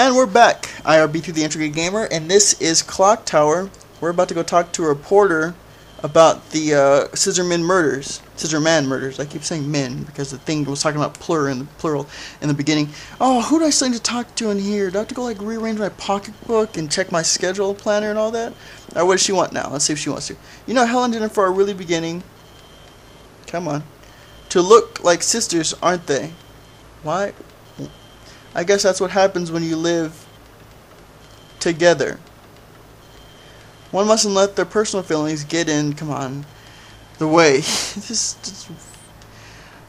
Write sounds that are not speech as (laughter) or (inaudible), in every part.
And we're back. IRB through the Intricate Gamer, and this is Clock Tower. We're about to go talk to a reporter about the uh, Scissorman murders. Scissorman murders. I keep saying men because the thing was talking about plural in the plural in the beginning. Oh, who do I still need to talk to in here? Do I have to go like rearrange my pocketbook and check my schedule planner and all that? Or what does she want now? Let's see if she wants to. You know, Helen did it for a really beginning. Come on. To look like sisters, aren't they? Why? I guess that's what happens when you live together. One mustn't let their personal feelings get in, come on, the way. (laughs) this is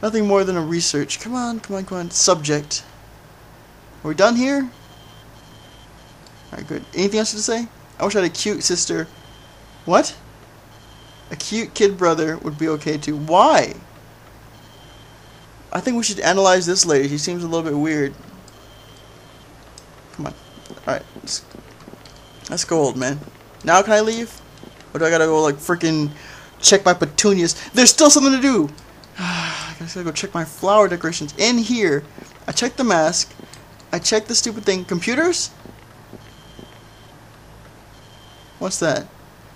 nothing more than a research. Come on, come on, come on. Subject. Are we done here? Alright, good. Anything else to say? I wish I had a cute sister. What? A cute kid brother would be okay too. Why? I think we should analyze this lady. She seems a little bit weird. Alright. Let's, go, old man. Now can I leave? Or do I gotta go, like, freaking check my petunias? There's still something to do! (sighs) I gotta go check my flower decorations. In here, I checked the mask. I checked the stupid thing. Computers? What's that?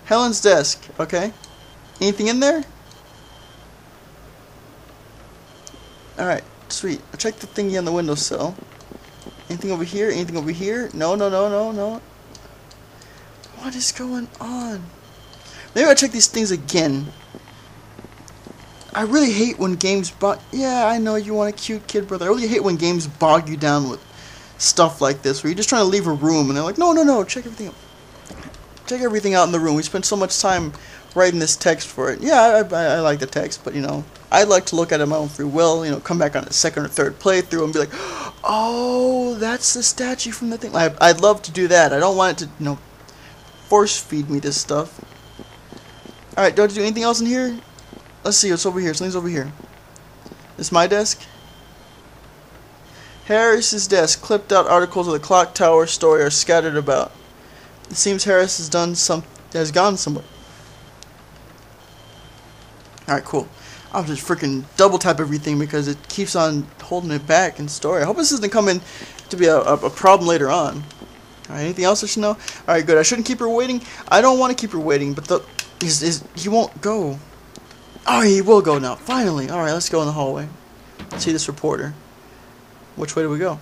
Helen's desk. Okay. Anything in there? Alright, sweet. I checked the thingy on the windowsill. Anything over here? Anything over here? No, no, no, no, no. What is going on? Maybe I'll check these things again. I really hate when games bog... Yeah, I know you want a cute kid brother. I really hate when games bog you down with stuff like this, where you're just trying to leave a room, and they're like, no, no, no, check everything out. Check everything out in the room. We spent so much time writing this text for it. Yeah, I, I, I like the text, but, you know, I'd like to look at it my own free will, you know, come back on a second or third playthrough and be like, oh, that's the statue from the thing. I, I'd love to do that. I don't want it to, you know, force feed me this stuff. Alright, do I have to do anything else in here? Let's see what's over here. Something's over here. This my desk? Harris's desk. Clipped out articles of the clock tower story are scattered about. It seems Harris has done some has gone somewhere. Alright, cool. I'll just freaking double tap everything because it keeps on holding it back in story. I hope this doesn't come in to be a, a, a problem later on. Alright, anything else I should know? Alright, good. I shouldn't keep her waiting. I don't want to keep her waiting, but the is is he won't go. Oh, he will go now. Finally. Alright, let's go in the hallway. See this reporter. Which way do we go?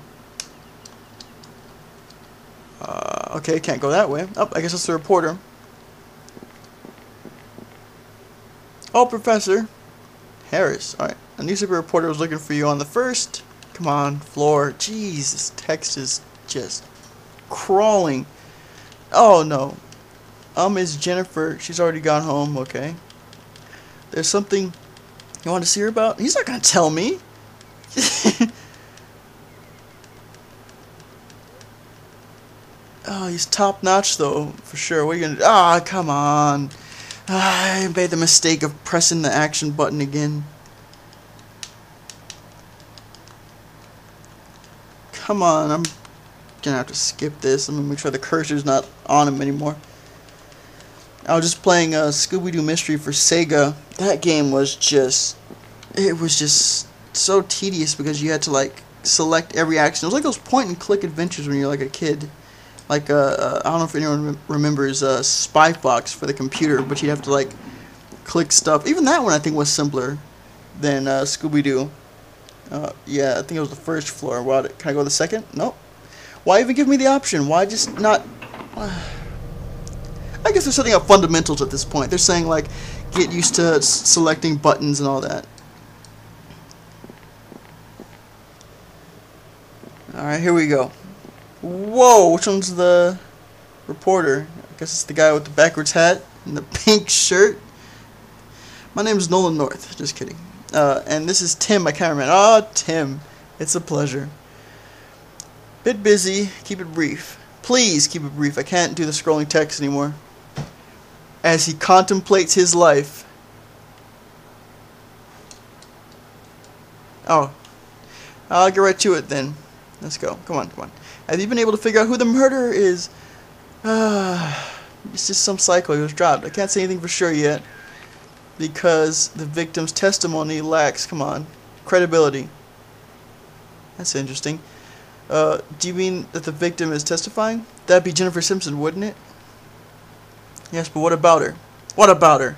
Uh, okay, can't go that way. Oh, I guess that's the reporter. Oh, Professor. Harris. Alright. A newspaper reporter was looking for you on the first. Come on, floor. This text is just crawling. Oh, no. Um, is Jennifer. She's already gone home. Okay. There's something you want to see her about? He's not going to tell me. (laughs) oh, he's top notch, though, for sure. What are you to do? Ah, oh, come on. I made the mistake of pressing the action button again. Come on, I'm gonna have to skip this. I'm gonna make sure the cursor's not on him anymore. I was just playing a uh, Scooby-Doo Mystery for Sega. That game was just, it was just so tedious because you had to like select every action. It was like those point-and-click adventures when you're like a kid like uh, uh, I don't know if anyone remembers uh, Spy Fox for the computer, but you'd have to like click stuff. Even that one I think was simpler than uh, Scooby Doo. Uh, yeah, I think it was the first floor. Why, can I go to the second? Nope. Why even give me the option? Why just not? (sighs) I guess they're setting up fundamentals at this point. They're saying like, get used to selecting buttons and all that. Alright, here we go. Whoa, which one's the reporter? I guess it's the guy with the backwards hat and the (laughs) pink shirt. My name is Nolan North. Just kidding. Uh, and this is Tim, my cameraman. Ah, oh, Tim. It's a pleasure. Bit busy. Keep it brief. Please keep it brief. I can't do the scrolling text anymore. As he contemplates his life. Oh. I'll get right to it then. Let's go. Come on, come on. Have you been able to figure out who the murderer is? Uh, it's just some psycho who was dropped. I can't say anything for sure yet. Because the victim's testimony lacks, come on, credibility. That's interesting. Uh, do you mean that the victim is testifying? That'd be Jennifer Simpson, wouldn't it? Yes, but what about her? What about her?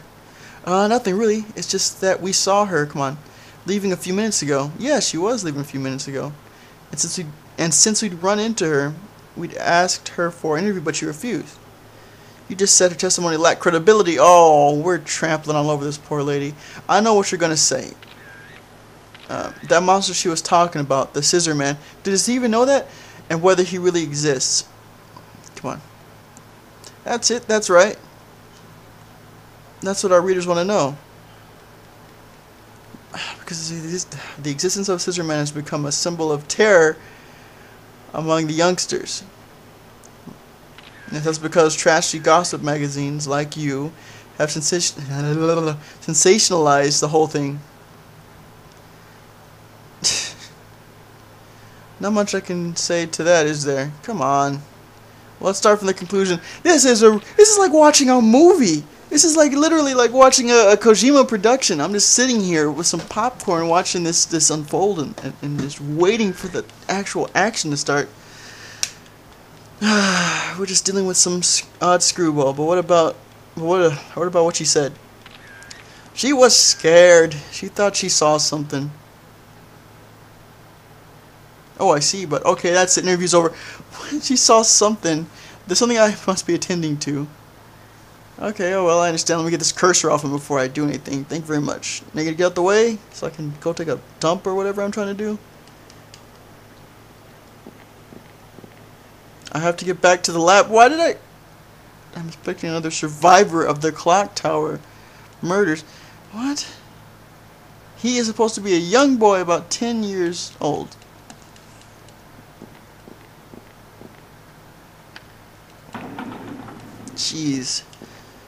Uh, nothing really. It's just that we saw her, come on, leaving a few minutes ago. Yeah, she was leaving a few minutes ago. And since we and since we'd run into her, we'd asked her for an interview, but she refused. You just said her testimony lacked credibility. Oh, we're trampling all over this poor lady. I know what you're gonna say. Uh, that monster she was talking about, the Scissor Man, does he even know that? And whether he really exists. Come on. That's it, that's right. That's what our readers want to know. Because the existence of Scissor Man has become a symbol of terror among the youngsters. And that's because trashy gossip magazines like you have sensation (laughs) sensationalized the whole thing. (laughs) Not much I can say to that, is there? Come on. Let's start from the conclusion. This is a this is like watching a movie. This is like literally like watching a, a Kojima production. I'm just sitting here with some popcorn watching this this unfold and, and, and just waiting for the actual action to start. (sighs) We're just dealing with some odd screwball. But what about what? What about what she said? She was scared. She thought she saw something. Oh, I see, but okay, that's it. Interview's over. (laughs) she saw something. There's something I must be attending to. Okay, oh well, I understand. Let me get this cursor off him before I do anything. Thank you very much. Now get out the way so I can go take a dump or whatever I'm trying to do. I have to get back to the lab. Why did I... I'm expecting another survivor of the clock tower murders. What? He is supposed to be a young boy about 10 years old. Jeez.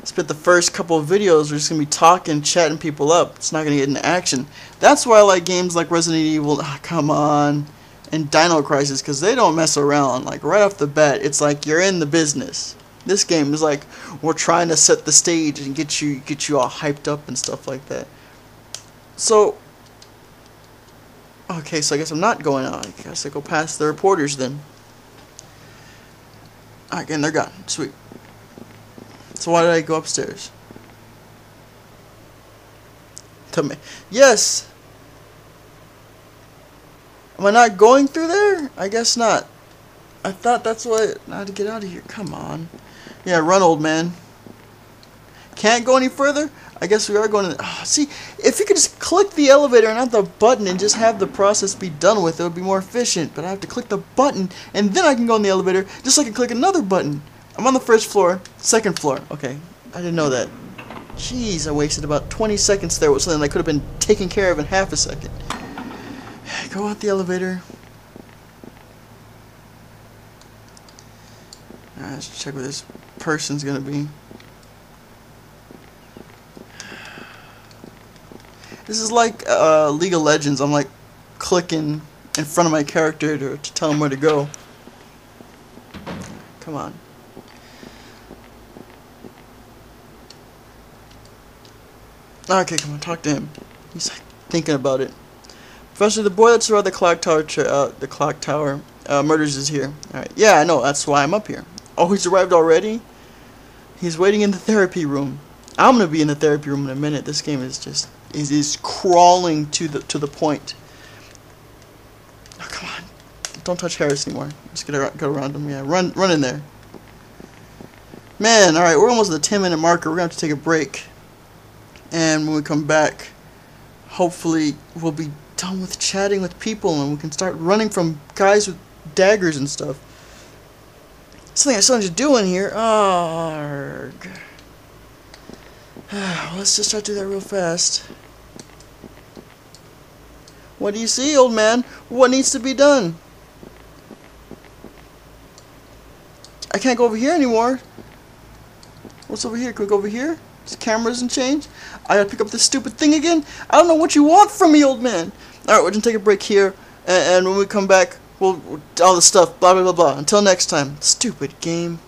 Spent the first couple of videos, we're just going to be talking, chatting people up. It's not going to get into action. That's why I like games like Resident Evil. Oh, come on. And Dino Crisis, because they don't mess around. Like, right off the bat, it's like you're in the business. This game is like, we're trying to set the stage and get you, get you all hyped up and stuff like that. So, okay, so I guess I'm not going out. I guess I go past the reporters then. Again, they're gone. Sweet. So why did I go upstairs? Tell me. Yes! Am I not going through there? I guess not. I thought that's what... I had to get out of here. Come on. Yeah, run, old man. Can't go any further? I guess we are going to... Oh, see, if you could just click the elevator and not the button and just have the process be done with, it would be more efficient. But I have to click the button, and then I can go in the elevator, just like I can click another button. I'm on the first floor, second floor. Okay, I didn't know that. Jeez, I wasted about 20 seconds there with something that could have been taken care of in half a second. (sighs) Go out the elevator. Right, let's check where this person's gonna be. This is like uh, League of Legends. I'm like clicking in front of my character to, to tell him where to go. Come on. Okay, come on, talk to him. He's thinking about it. Professor, the boy that survived the clock tower, uh, the clock tower uh, murders is here. All right, yeah, I know. That's why I'm up here. Oh, he's arrived already. He's waiting in the therapy room. I'm gonna be in the therapy room in a minute. This game is just is is crawling to the to the point. Oh, come on! Don't touch Harris anymore. Just get go around him. Yeah, run run in there. Man, all right, we're almost at the 10 minute marker. We're gonna have to take a break and when we come back hopefully we'll be done with chatting with people and we can start running from guys with daggers and stuff. Something I still need to do in here. Arrgh. (sighs) let's just try to do that real fast. What do you see old man? What needs to be done? I can't go over here anymore. What's over here? Can we go over here the camera doesn't change. I gotta pick up this stupid thing again. I don't know what you want from me, old man. Alright, we're gonna take a break here, and, and when we come back, we'll, all the stuff, blah, blah, blah, blah. Until next time. Stupid game.